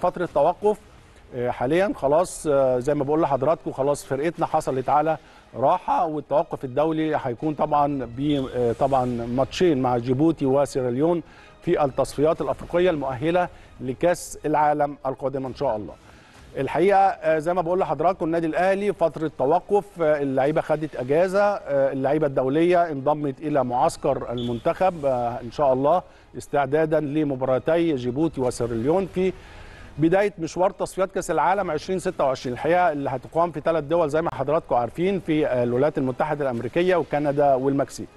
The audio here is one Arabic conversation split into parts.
فترة توقف آه، حاليا خلاص آه، زي ما بقول لحضراتكم خلاص فرقتنا حصلت على راحة والتوقف الدولي هيكون طبعا آه، طبعا ماتشين مع جيبوتي وسيراليون في التصفيات الأفريقية المؤهلة لكأس العالم القادمه إن شاء الله. الحقيقة زي ما بقول لحضراتكم النادي الأهلي فترة توقف اللعيبة خدت أجازة اللعيبة الدولية انضمت إلى معسكر المنتخب إن شاء الله استعدادا لمباراتي جيبوتي وسيراليون في بداية مشوار تصفيات كأس العالم 2026 الحقيقة اللي هتقام في ثلاث دول زي ما حضراتكم عارفين في الولايات المتحدة الأمريكية وكندا والمكسيك.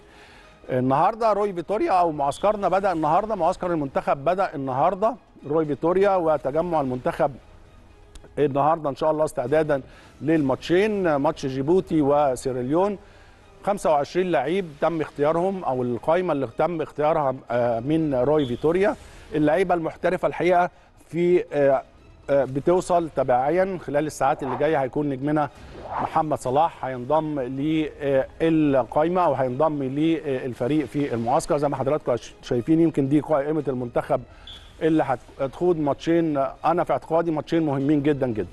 النهارده روي فيتوريا أو معسكرنا بدأ النهارده معسكر المنتخب بدأ النهارده. روي فيتوريا وتجمع المنتخب النهارده إن شاء الله استعدادا للماتشين. ماتش جيبوتي وسيراليون 25 لعيب تم اختيارهم أو القائمه اللي تم اختيارها آه، من روي فيتوريا. اللعيبة المحترفة الحقيقة في آه، آه، بتوصل تباعيا خلال الساعات اللي جاية هيكون نجمنا محمد صلاح هينضم للقائمه أو هينضم للفريق في المعسكر. زي ما حضراتكم شايفين يمكن دي قائمة المنتخب اللي هتخوض ماتشين. أنا في اعتقادي ماتشين مهمين جدا جدا.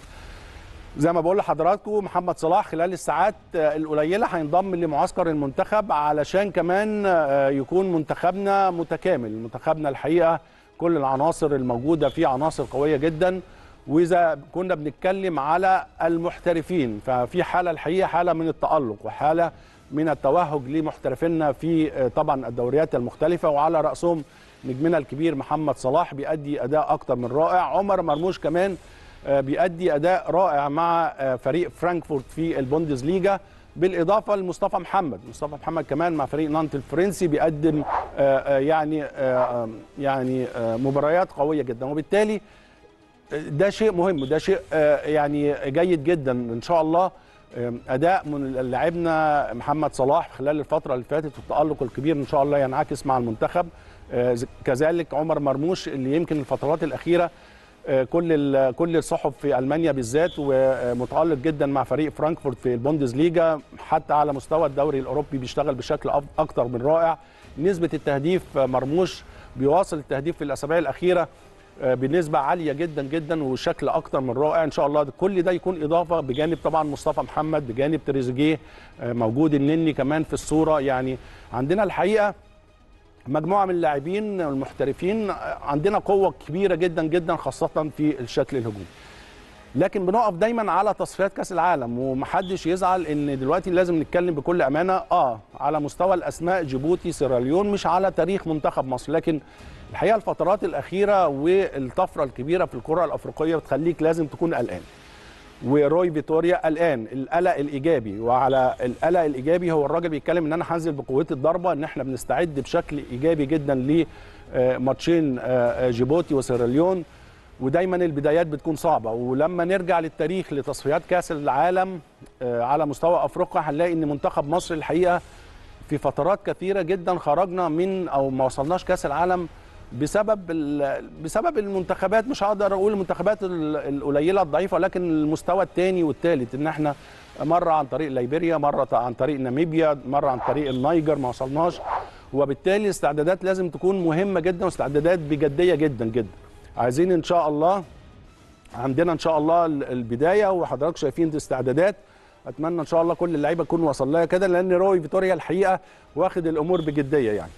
زي ما بقول لحضراتكم محمد صلاح خلال الساعات آه، القليلة هينضم لمعسكر المنتخب علشان كمان آه، يكون منتخبنا متكامل منتخبنا الحقيقة كل العناصر الموجودة فيه عناصر قوية جدا. وإذا كنا بنتكلم على المحترفين ففي حالة الحقيقة حالة من التألق وحالة من التوهج لمحترفينا في آه، طبعا الدوريات المختلفة. وعلى رأسهم نجمنا الكبير محمد صلاح بيأدي أداء أكتر من رائع. عمر مرموش كمان آه، بيأدي أداء رائع مع آه، فريق فرانكفورت في البوندسليجا بالاضافه لمصطفى محمد. مصطفى محمد كمان مع فريق نانت الفرنسي بيقدم آه، آه، يعني آه، يعني مباريات قوية جدا. وبالتالي ده شيء مهم ده شيء يعني جيد جدا. إن شاء الله أداء من لاعبنا محمد صلاح خلال الفترة اللي فاتت والتالق الكبير إن شاء الله ينعكس مع المنتخب. كذلك عمر مرموش اللي يمكن الفترات الأخيرة كل كل الصحف في ألمانيا بالذات ومتالق جدا مع فريق فرانكفورت في البوندسليجا حتى على مستوى الدوري الأوروبي بيشتغل بشكل أكتر من رائع. نسبة التهديف مرموش بيواصل التهديف في الأسابيع الأخيرة بنسبة عالية جدا جدا وشكل أكتر من رائع. إن شاء الله كل ده يكون إضافة بجانب طبعا مصطفى محمد بجانب تريزيجيه موجود النني كمان في الصورة. يعني عندنا الحقيقة مجموعة من اللاعبين المحترفين عندنا قوة كبيرة جدا جدا خاصة في الشكل الهجومي. لكن بنقف دايما على تصفيات كأس العالم ومحدش يزعل إن دلوقتي لازم نتكلم بكل أمانة. آه على مستوى الأسماء جيبوتي سيراليون مش على تاريخ منتخب مصر. لكن الحقيقة الفترات الأخيرة والطفرة الكبيرة في الكرة الأفريقية بتخليك لازم تكون قلقان. وروي فيتوريا الآن. القلق الإيجابي وعلى القلق الإيجابي هو الراجل بيتكلم إن أنا هنزل بقوتي الضربة إن إحنا بنستعد بشكل إيجابي جدا لماتشين جيبوتي وسيراليون. ودايما البدايات بتكون صعبة. ولما نرجع للتاريخ لتصفيات كأس العالم آه، على مستوى أفريقيا هنلاقي إن منتخب مصر الحقيقة في فترات كثيرة جدا خرجنا من أو ما وصلناش كأس العالم بسبب بسبب المنتخبات مش هقدر أقول المنتخبات ال- القليلة الضعيفة لكن المستوى الثاني والثالث إن إحنا مرة عن طريق ليبيريا مرة عن طريق ناميبيا مرة عن طريق النيجر ما وصلناش. وبالتالي استعدادات لازم تكون مهمة جدا واستعدادات بجدية جدا جدا. عايزين إن شاء الله عندنا إن شاء الله ال- البداية وحضراتكم شايفين دي استعدادات. أتمنى إن شاء الله كل اللعيبة تكون وصل لها كده لأن روي فيتوريا الحقيقة واخد الأمور بجدية يعني.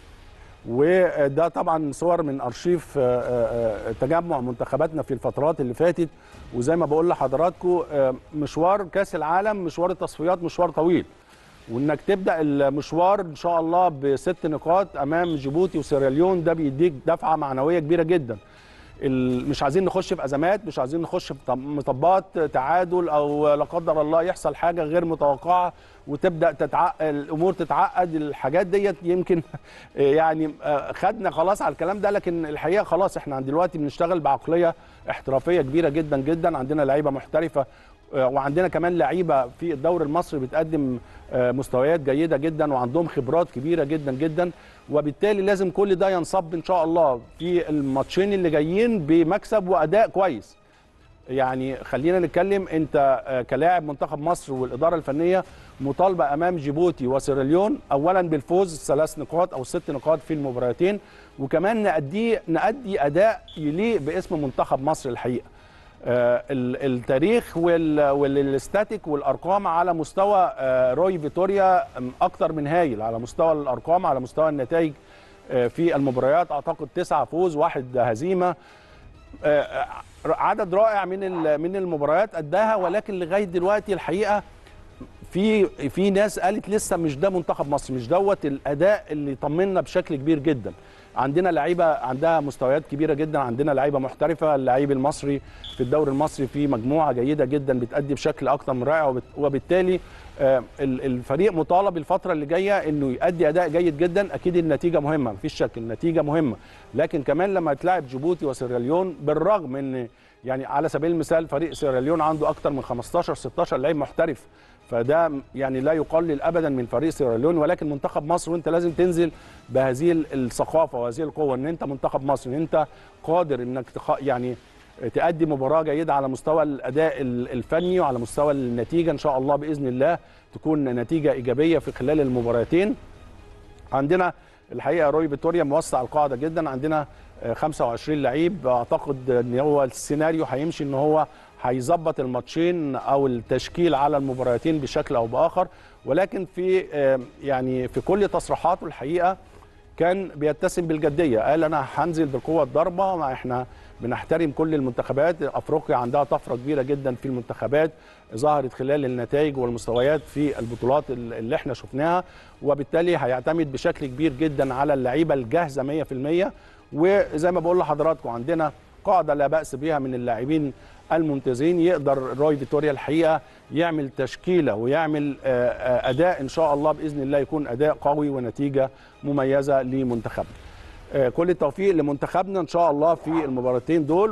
وده طبعا صور من أرشيف آه، آه، آه، تجمع منتخباتنا في الفترات اللي فاتت. وزي ما بقول لحضراتكم مشوار كأس العالم مشوار التصفيات مشوار طويل. وإنك تبدأ المشوار إن شاء الله بست نقاط أمام جيبوتي وسيراليون ده بيديك دفعة معنوية كبيرة جدا. مش عايزين نخش في أزمات مش عايزين نخش في طب- مطبات تعادل أو لا قدر الله يحصل حاجة غير متوقعة وتبدأ تتعقد الأمور تتعقد الحاجات ديت يمكن يعني آه، خدنا خلاص على الكلام ده لكن الحقيقة خلاص إحنا دلوقتي بنشتغل بعقلية احترافية كبيرة جدا جدا عندنا لعيبة محترفة وعندنا كمان لعيبة في الدوري المصري بتقدم آه، مستويات جيدة جدا وعندهم خبرات كبيرة جدا جدا. وبالتالي لازم كل ده ينصب إن شاء الله في الماتشين اللي جايين بمكسب وأداء كويس. يعني خلينا نتكلم أنت آه، كلاعب منتخب مصر والإدارة الفنية مطالبة أمام جيبوتي وسيراليون اولا بالفوز ثلاث نقاط أو ست نقاط في المباراتين وكمان نأدي نأدي أداء يليق باسم منتخب مصر الحقيقة. آه، ال- التاريخ وال- والاستاتيك والأرقام على مستوى آه، روي فيتوريا أكتر من هايل على مستوى الأرقام على مستوى النتائج آه، في المباريات. أعتقد تسعة فوز واحد هزيمة. آه، عدد رائع من من المباريات اداها ولكن لغاية دلوقتي الحقيقة في في ناس قالت لسه مش ده منتخب مصر مش دوت الأداء اللي طمنا بشكل كبير جدا. عندنا لعيبة عندها مستويات كبيرة جدا عندنا لعيبة محترفة اللعيب المصري في الدوري المصري في مجموعة جيدة جدا بتأدي بشكل أكتر من رائع وبالتالي آه، ال- الفريق مطالب الفترة اللي جاية إنه يؤدي أداء جيد جدا. أكيد النتيجة مهمة مفيش شك النتيجة مهمة. لكن كمان لما تلاعب جيبوتي وسيراليون بالرغم إن يعني على سبيل المثال فريق سيراليون عنده أكتر من 15 16 لعيب محترف فده يعني لا يقلل ابدا من فريق سيراليون ولكن منتخب مصر وأنت لازم تنزل بهذه ال- الثقافة وهذه القوة إن أنت منتخب مصر إن أنت قادر إنك تخ... يعني تأدي مباراة جيدة على مستوى الأداء ال- الفني وعلى مستوى النتيجة إن شاء الله بإذن الله تكون نتيجة إيجابية في خلال المباراتين. عندنا الحقيقة روي فيتوريا موسع القاعدة جدا عندنا آه، 25 لعيب أعتقد إن هو السيناريو هيمشي إن هو هيظبط الماتشين أو التشكيل على المباراتين بشكل أو بآخر. ولكن في يعني في كل تصريحاته الحقيقة كان بيتسم بالجدية. قال أنا هنزل بقوة ضربه ما إحنا بنحترم كل المنتخبات. أفريقيا عندها طفرة كبيرة جدا في المنتخبات ظهرت خلال النتائج والمستويات في البطولات اللي إحنا شفناها. وبالتالي هيعتمد بشكل كبير جدا على اللعيبة الجاهزة 100% وزي ما بقول لحضراتكم عندنا قاعدة لا بأس بها من اللاعبين الممتازين يقدر روي فيتوريا الحقيقة يعمل تشكيلة ويعمل آه، آه، أداء إن شاء الله بإذن الله يكون أداء قوي ونتيجة مميزة لمنتخبنا. آه، كل التوفيق لمنتخبنا إن شاء الله في المباراتين دول